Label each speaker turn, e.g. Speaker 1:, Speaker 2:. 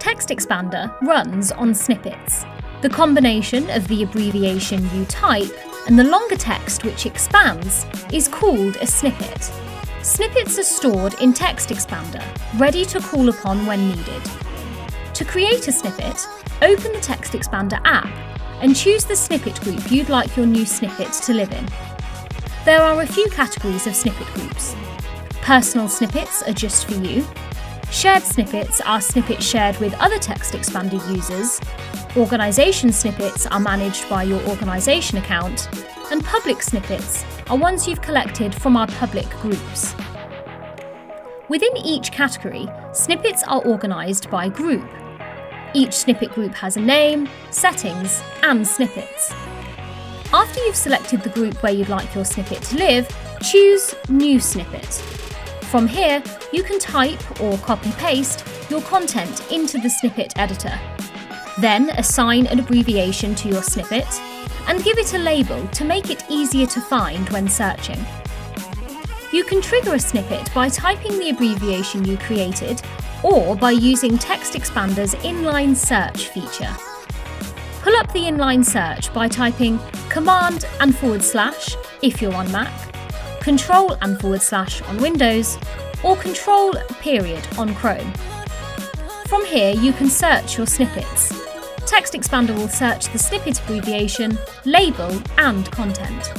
Speaker 1: TextExpander runs on snippets. The combination of the abbreviation you type and the longer text which expands is called a snippet. Snippets are stored in TextExpander, ready to call upon when needed. To create a snippet, open the TextExpander app and choose the snippet group you'd like your new snippet to live in. There are a few categories of snippet groups. Personal snippets are just for you. Shared snippets are snippets shared with other TextExpander users. Organisation snippets are managed by your organisation account. And public snippets are ones you've collected from our public groups. Within each category, snippets are organised by group. Each snippet group has a name, settings, and snippets. After you've selected the group where you'd like your snippet to live, choose New Snippet. From here, you can type or copy-paste your content into the snippet editor. Then assign an abbreviation to your snippet and give it a label to make it easier to find when searching. You can trigger a snippet by typing the abbreviation you created or by using TextExpander's inline search feature. Pull up the inline search by typing Command and forward slash if you're on Mac, Control and forward slash on Windows, or Control period on Chrome. From here, you can search your snippets. TextExpander will search the snippet abbreviation, label, and content.